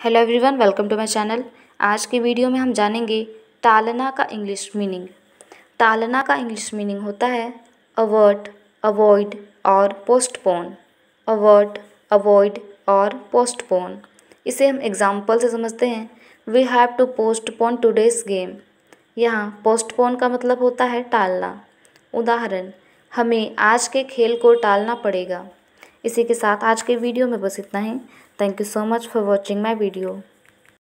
Hello everyone welcome to my channel आज के video में हम जानेंगे टालना का इंग्लिश मीनिंग टालना का इंग्लिश मीनिंग होता है अवर्ट अवॉइड और पोस्टपोन अवर्ट अवॉइड और पोस्टपोन इसे हम एग्ज़ाम्पल से समझते हैं. We have to postpone today's game यहाँ पोस्टपोन का मतलब होता है टालना. उदाहरण, हमें आज के खेल को टालना पड़ेगा. इसी के साथ आज के वीडियो में बस इतना ही। Thank you so much for watching my video